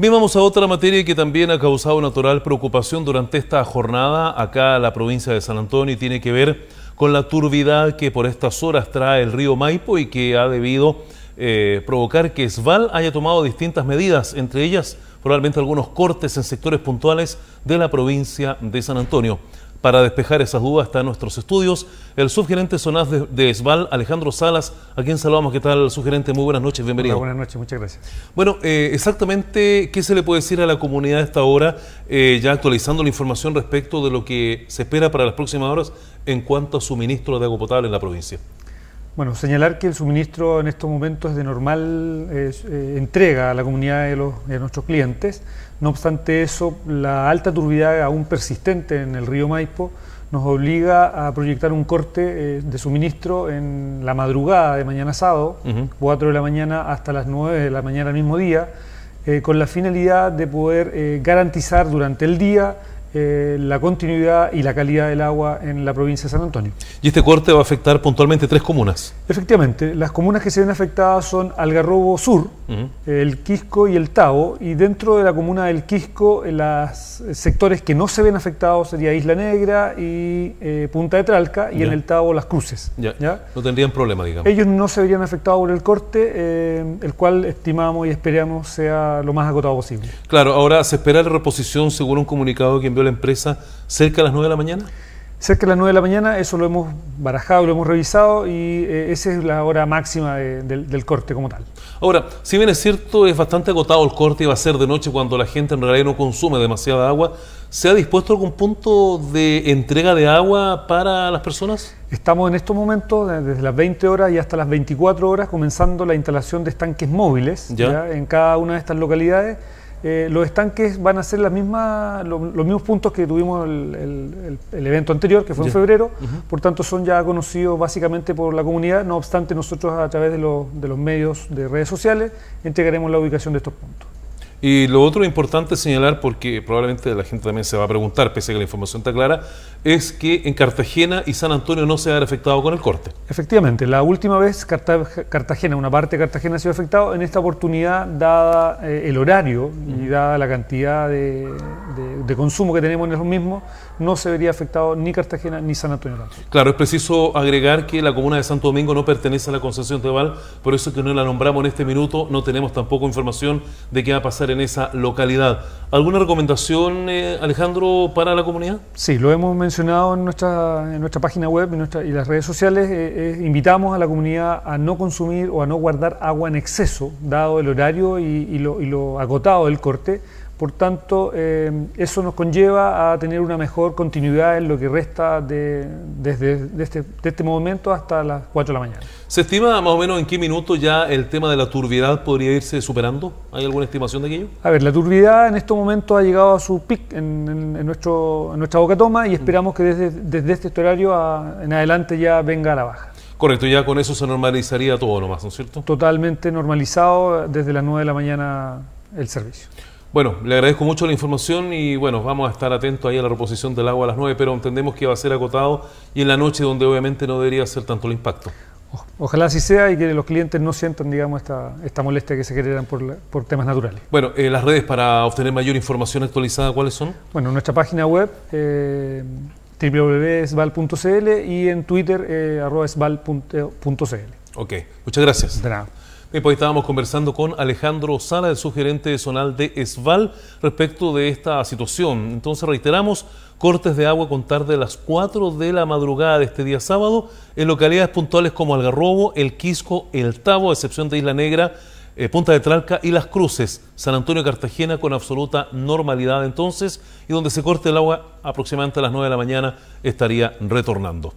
Bien, vamos a otra materia que también ha causado natural preocupación durante esta jornada acá en la provincia de San Antonio y tiene que ver con la turbidad que por estas horas trae el río Maipo y que ha debido eh, provocar que Sval haya tomado distintas medidas, entre ellas probablemente algunos cortes en sectores puntuales de la provincia de San Antonio. Para despejar esas dudas está en nuestros estudios el subgerente Sonaz de, Esval, Alejandro Salas, a quien saludamos. ¿Qué tal, subgerente? Muy buenas noches, bienvenido. buenas noches, muchas gracias. Bueno, eh, exactamente, ¿qué se le puede decir a la comunidad a esta hora, eh, ya actualizando la información respecto de lo que se espera para las próximas horas en cuanto a suministro de agua potable en la provincia? Bueno, señalar que el suministro en estos momentos es de normal eh, entrega a la comunidad de, los, de nuestros clientes. No obstante eso, la alta turbidez aún persistente en el río Maipo nos obliga a proyectar un corte eh, de suministro en la madrugada de mañana sábado, 4 de la mañana hasta las 9 de la mañana del mismo día, eh, con la finalidad de poder garantizar durante el día eh, la continuidad y la calidad del agua en la provincia de San Antonio. ¿Y este corte va a afectar puntualmente tres comunas? Efectivamente, las comunas que se ven afectadas son Algarrobo Sur, el Quisco y el Tavo, y dentro de la comuna del Quisco, los sectores que no se ven afectados sería Isla Negra y eh, Punta de Tralca, y en el Tavo Las Cruces. Ya. No tendrían problema, digamos. Ellos no se verían afectados por el corte, eh, el cual estimamos y esperamos sea lo más acotado posible. Claro, ahora se espera la reposición según un comunicado que la empresa cerca de las 9 de la mañana? Cerca de las 9 de la mañana, eso lo hemos barajado, lo hemos revisado y eh, esa es la hora máxima del corte como tal. Ahora, si bien es cierto, es bastante agotado el corte y va a ser de noche cuando la gente en realidad no consume demasiada agua, ¿se ha dispuesto algún punto de entrega de agua para las personas? Estamos en estos momentos, desde las 20 horas y hasta las 24 horas, comenzando la instalación de estanques móviles en cada una de estas localidades eh, los estanques van a ser los mismos puntos que tuvimos el, evento anterior, que fue en febrero, por tanto son ya conocidos básicamente por la comunidad, no obstante nosotros a través de de los medios de redes sociales entregaremos la ubicación de estos puntos. Y lo otro importante señalar, porque probablemente la gente también se va a preguntar, pese a que la información está clara, es que en Cartagena y San Antonio no se ha afectado con el corte. Efectivamente, la última vez Cartagena, una parte de Cartagena ha sido afectado, en esta oportunidad, dada eh, el horario y dada la cantidad de, consumo que tenemos en los mismos, no se vería afectado ni Cartagena ni San Antonio. Claro, es preciso agregar que la comuna de Santo Domingo no pertenece a la concesión de Val, por eso que no la nombramos en este minuto, no tenemos tampoco información de qué va a pasar en esa localidad. ¿Alguna recomendación, eh, Alejandro, para la comunidad? Sí, lo hemos mencionado en nuestra, en nuestra página web y, las redes sociales. Eh, eh, invitamos a la comunidad a no consumir o a no guardar agua en exceso, dado el horario y, y lo agotado del corte por tanto, eh, eso nos conlleva a tener una mejor continuidad en lo que resta de, desde este, este, momento hasta las 4 de la mañana. ¿Se estima más o menos en qué minuto ya el tema de la turbiedad podría irse superando? ¿Hay alguna estimación de aquello? A ver, la turbiedad en estos momentos ha llegado a su pic en, nuestro, en nuestra boca toma y esperamos que desde, desde este horario en adelante ya venga a la baja. Correcto, ya con eso se normalizaría todo nomás, ¿no es cierto? Totalmente normalizado desde las 9 de la mañana el servicio. Bueno, le agradezco mucho la información y bueno, vamos a estar atentos ahí a la reposición del agua a las 9, pero entendemos que va a ser acotado y en la noche donde obviamente no debería ser tanto el impacto. Ojalá así sea y que los clientes no sientan, digamos, esta, esta molestia que se generan por, por temas naturales. Bueno, eh, las redes para obtener mayor información actualizada, ¿cuáles son? Bueno, nuestra página web, eh, www.sval.cl y en Twitter, eh, arroba sval.cl. Ok, muchas gracias. De nada. Bien, pues estábamos conversando con Alejandro Sala, el subgerente zonal de ESVAL, respecto de esta situación. Entonces reiteramos, cortes de agua con tarde a las 4 de la madrugada de este día sábado en localidades puntuales como Algarrobo, El Quisco, El Tavo, a excepción de Isla Negra, eh, Punta de Tralca y Las Cruces, San Antonio Cartagena con absoluta normalidad entonces y donde se corte el agua aproximadamente a las 9 de la mañana estaría retornando.